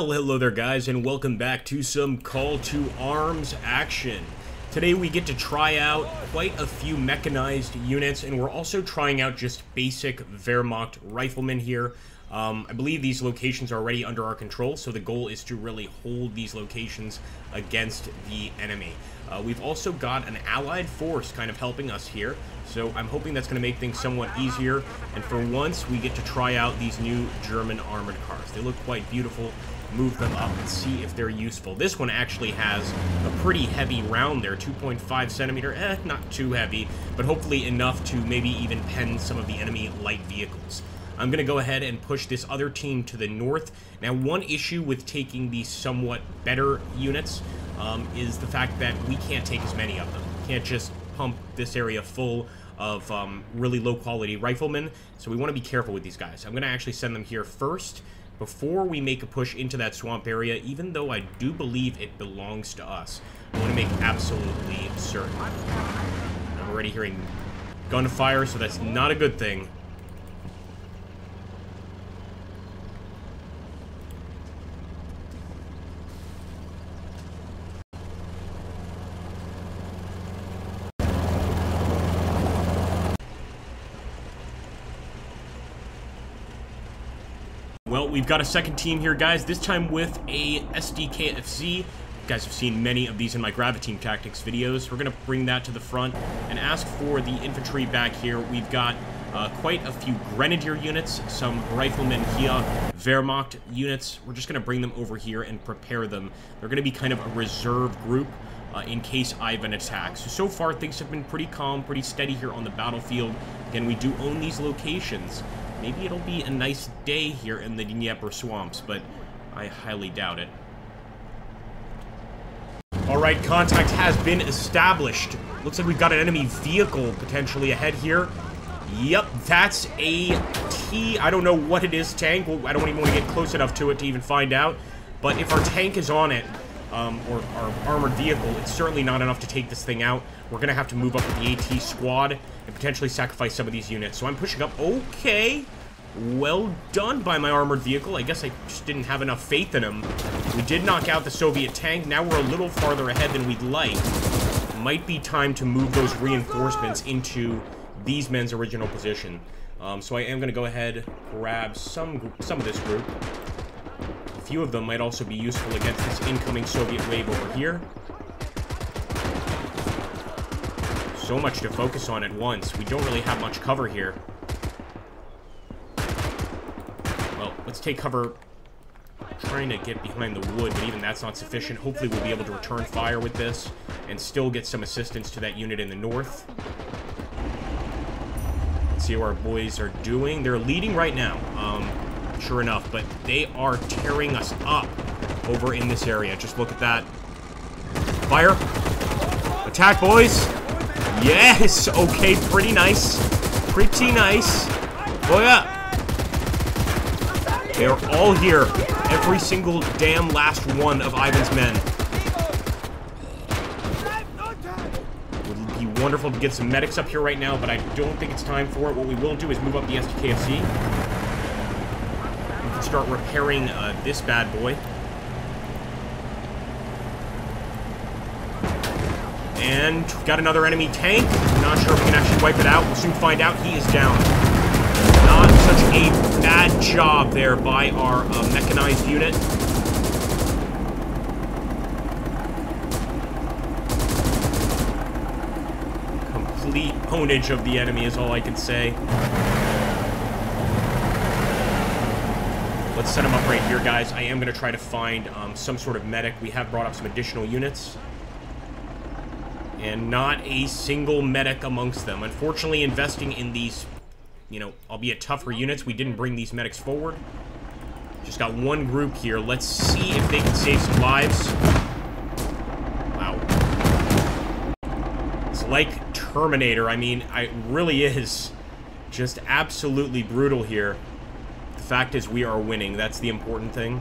Well, hello there guys, and welcome back to some Call to Arms action. Today we get to try out quite a few mechanized units, and we're also trying out just basic Wehrmacht riflemen here. Um, I believe these locations are already under our control, so the goal is to really hold these locations against the enemy. Uh, we've also got an allied force kind of helping us here, so I'm hoping that's going to make things somewhat easier. And for once, we get to try out these new German armored cars. They look quite beautiful. Move them up and see if they're useful. This one actually has a pretty heavy round there, 2.5 centimeter. Eh, not too heavy, but hopefully enough to maybe even pen some of the enemy light vehicles. I'm going to go ahead and push this other team to the north. Now, one issue with taking these somewhat better units um, is the fact that we can't take as many of them. Can't just pump this area full of um, really low-quality riflemen, so we want to be careful with these guys. I'm going to actually send them here first before we make a push into that swamp area, even though I do believe it belongs to us. I want to make absolutely certain. I'm already hearing gunfire, so that's not a good thing. We've got a second team here, guys, this time with a SDKFZ. You guys have seen many of these in my Graviteam Tactics videos. We're going to bring that to the front and ask for the infantry back here. We've got uh, quite a few Grenadier units, some Riflemen here, Wehrmacht units. We're just going to bring them over here and prepare them. They're going to be kind of a reserve group uh, in case Ivan attacks. So, so far, things have been pretty calm, pretty steady here on the battlefield. Again, we do own these locations. Maybe it'll be a nice day here in the Dnieper swamps, but I highly doubt it. Alright, contact has been established. Looks like we've got an enemy vehicle potentially ahead here. Yep, that's a T. I don't know what it is, tank. Well, I don't even want to get close enough to it to even find out. But if our tank is on it, um, or our armored vehicle, it's certainly not enough to take this thing out. We're going to have to move up with the AT squad and potentially sacrifice some of these units. So I'm pushing up. Okay. Well done by my armored vehicle. I guess I just didn't have enough faith in him. We did knock out the Soviet tank. Now we're a little farther ahead than we'd like. Might be time to move those reinforcements into these men's original position. Um, so I am going to go ahead, grab some some of this group. Few of them might also be useful against this incoming Soviet wave over here. So much to focus on at once. We don't really have much cover here. Well, let's take cover trying to get behind the wood, but even that's not sufficient. Hopefully we'll be able to return fire with this and still get some assistance to that unit in the north. Let's see how our boys are doing. They're leading right now. Um, sure enough, but they are tearing us up over in this area. Just look at that. Fire. Attack, boys. Yes! Okay, pretty nice. Pretty nice. Oh, yeah. They are all here. Every single damn last one of Ivan's men. Would be wonderful to get some medics up here right now, but I don't think it's time for it. What we will do is move up the SDKFZ. Start repairing uh, this bad boy. And got another enemy tank. Not sure if we can actually wipe it out. We'll soon find out. He is down. Not such a bad job there by our uh, mechanized unit. Complete ownage of the enemy is all I can say. Let's set him up right here, guys. I am going to try to find um, some sort of medic. We have brought up some additional units and not a single medic amongst them. Unfortunately, investing in these, you know, albeit tougher units, we didn't bring these medics forward. Just got one group here. Let's see if they can save some lives. Wow. It's like Terminator. I mean, it really is just absolutely brutal here. The fact is we are winning. That's the important thing.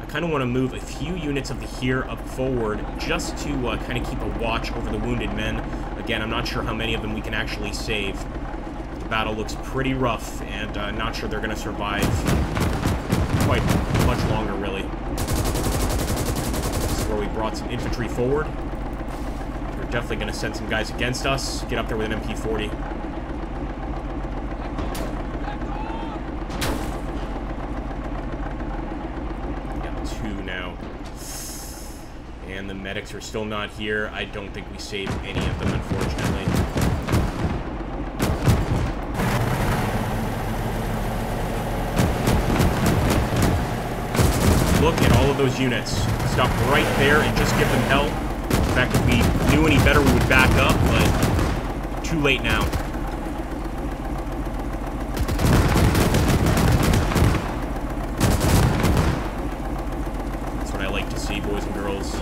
I kind of want to move a few units of the here up forward just to uh, kind of keep a watch over the wounded men. Again, I'm not sure how many of them we can actually save. The battle looks pretty rough, and uh, not sure they're going to survive quite much longer, really. This is where we brought some infantry forward. They're definitely going to send some guys against us. Get up there with an MP-40. Got two now. And the medics are still not here. I don't think we saved any of them, unfortunately. Look at all of those units. Stop right there and just give them help. In fact, if we knew any better, we would back up, but too late now. That's what I like to see, boys and girls.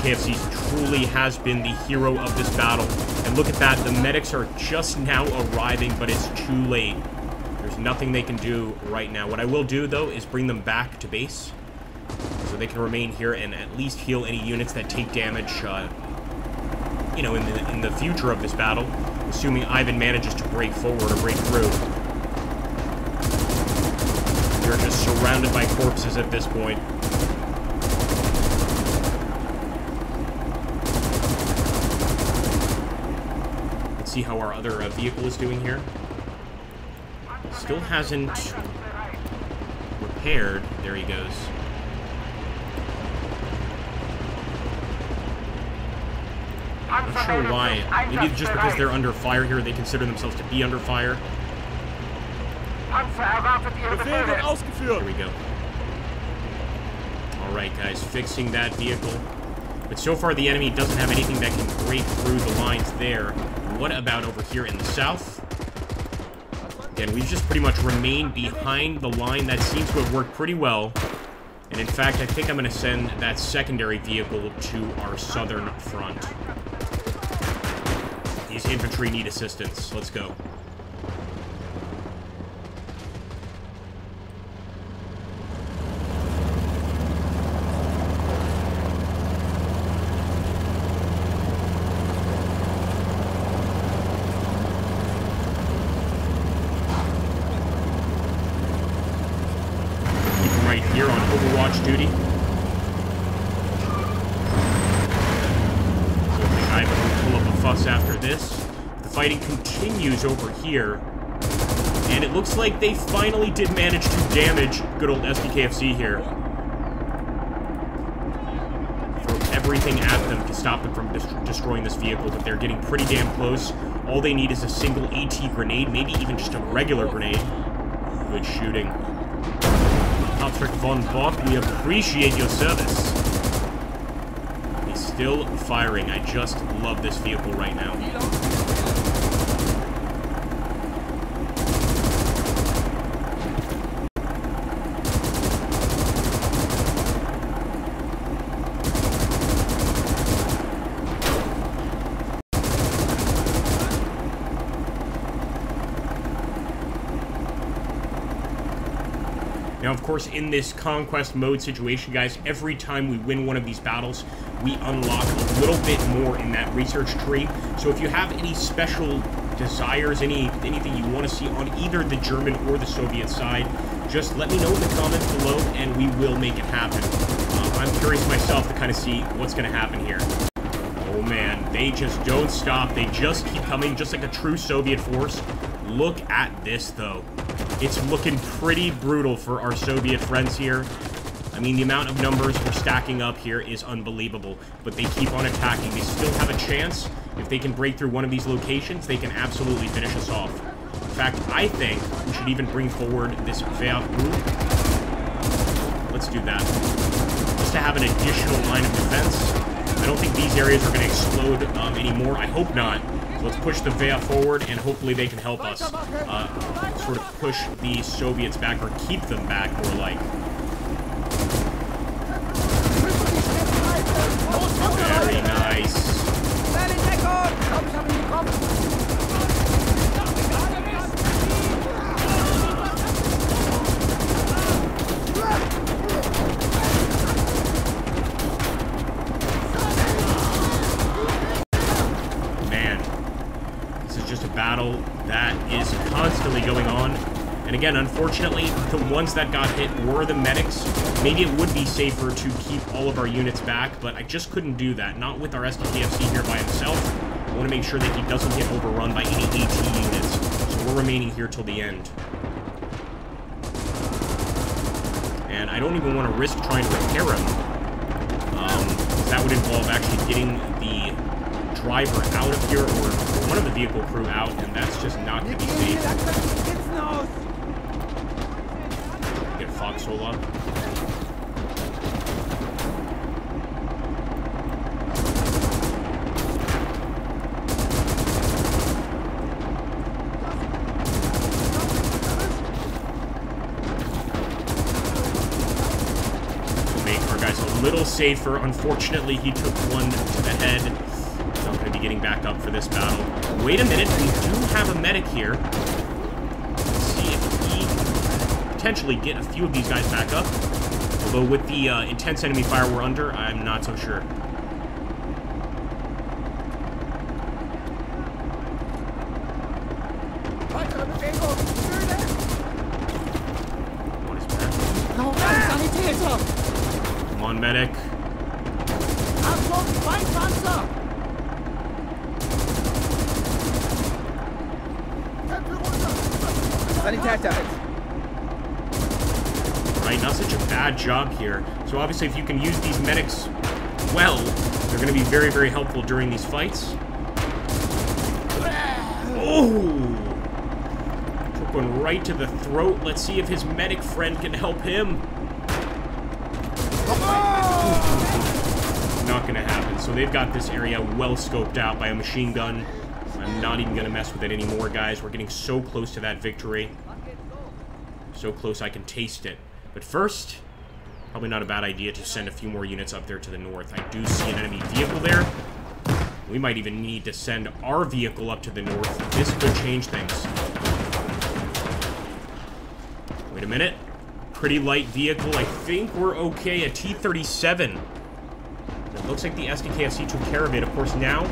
SDKFZ truly has been the hero of this battle. And look at that, the medics are just now arriving, but it's too late. There's nothing they can do right now. What I will do, though, is bring them back to base. So they can remain here and at least heal any units that take damage, uh, you know, in the, in the future of this battle. Assuming Ivan manages to break forward or break through. We're just surrounded by corpses at this point. See how our other uh, vehicle is doing here. Still hasn't repaired. There he goes. I'm not sure why. Maybe just because they're under fire here, they consider themselves to be under fire. Here we go. Alright, guys, fixing that vehicle. But so far, the enemy doesn't have anything that can break through the lines there. What about over here in the south? Again, we've just pretty much remained behind the line. That seems to have worked pretty well. And in fact, I think I'm going to send that secondary vehicle to our southern front. These infantry need assistance. Let's go. Here on Overwatch duty. Ivan will pull up a fuss after this. The fighting continues over here. And it looks like they finally did manage to damage good old SDKFZ here. Throw everything at them to stop them from dest destroying this vehicle, but they're getting pretty damn close. All they need is a single AT grenade, maybe even just a regular grenade. Good shooting. Patrick von Bock, we appreciate your service. He's still firing. I just love this vehicle right now. Now, of course, in this conquest mode situation, guys, every time we win one of these battles, we unlock a little bit more in that research tree. So if you have any special desires, any anything you want to see on either the German or the Soviet side, just let me know in the comments below, and we will make it happen. Uh, I'm curious myself to kind of see what's going to happen here. Oh man, they just don't stop. They just keep coming, just like a true Soviet force. Look at this, though. It's looking pretty brutal for our Soviet friends here. I mean, the amount of numbers we're stacking up here is unbelievable, but they keep on attacking. They still have a chance. If they can break through one of these locations, they can absolutely finish us off. In fact, I think we should even bring forward this group. Let's do that. Just to have an additional line of defense. I don't think these areas are going to explode um, anymore. I hope not. Let's push the Wehr forward, and hopefully they can help us uh, sort of push the Soviets back, or keep them back, more like. Very nice. Man, this is just a battle And again, unfortunately, the ones that got hit were the medics. Maybe it would be safer to keep all of our units back, but I just couldn't do that. Not with our SDKFZ here by himself. I want to make sure that he doesn't get overrun by any AT units. So we're remaining here till the end. And I don't even want to risk trying to repair him. Um, that would involve actually getting the driver out of here, or one of the vehicle crew out, and that's just not going to be safe. Get Foxhole up. little safer. Unfortunately, he took one to the head. Getting back up for this battle. Wait a minute, we do have a medic here. Let's see if he potentially get a few of these guys back up. Although with the uh, intense enemy fire we're under, I'm not so sure. What is back? Medic. Right, not such a bad job here. So obviously if you can use these medics well, they're going to be very, very helpful during these fights. Oh! Took one right to the throat. Let's see if his medic friend can help him. Not gonna happen. So they've got this area well scoped out by a machine gun. I'm not even gonna mess with it anymore, guys. We're getting so close to that victory. So close I can taste it. But first, probably not a bad idea to send a few more units up there to the north. I do see an enemy vehicle there. We might even need to send our vehicle up to the north. This could change things. Wait a minute pretty light vehicle. I think we're okay. A T-37. It looks like the SDKFZ took care of it. Of course, now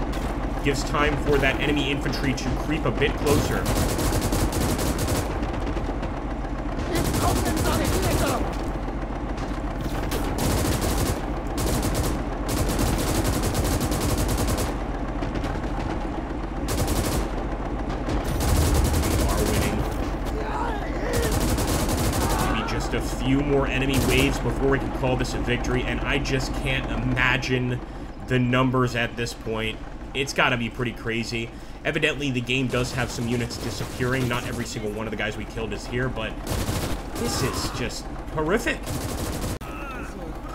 gives time for that enemy infantry to creep a bit closer. Few more enemy waves before we can call this a victory, and I just can't imagine the numbers at this point. It's got to be pretty crazy. Evidently, the game does have some units disappearing. Not every single one of the guys we killed is here, but this is just horrific.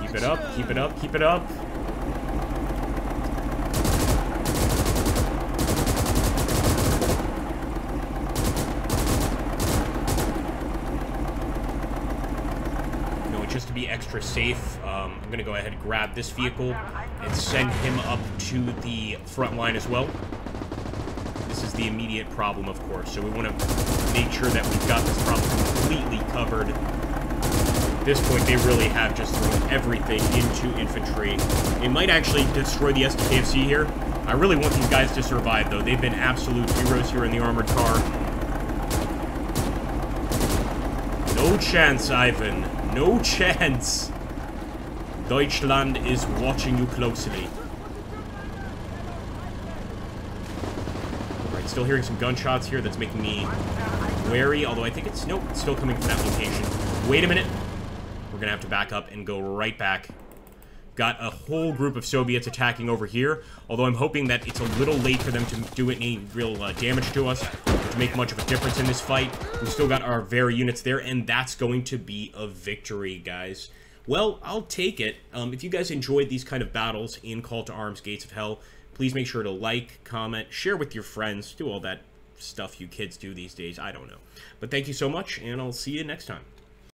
Keep it up, keep it up, keep it up. You know, just to be extra safe, um, I'm going to go ahead and grab this vehicle and send him up to the front line as well. This is the immediate problem, of course, so we want to make sure that we've got this problem completely covered. At this point, they really have just thrown everything into infantry. They might actually destroy the SDKFZ here. I really want these guys to survive, though. They've been absolute heroes here in the armored car. No chance, Ivan. No chance. Deutschland is watching you closely. Alright, still hearing some gunshots here. That's making me wary, although I think it's... Nope, it's still coming from that location. Wait a minute. We're going to have to back up and go right back. Got a whole group of Soviets attacking over here, although I'm hoping that it's a little late for them to do any real uh, damage to us to make much of a difference in this fight. We've still got our very units there, and that's going to be a victory, guys. Well, I'll take it. Um, if you guys enjoyed these kind of battles in Call to Arms Gates of Hell, please make sure to like, comment, share with your friends, do all that stuff you kids do these days. I don't know. But thank you so much, and I'll see you next time.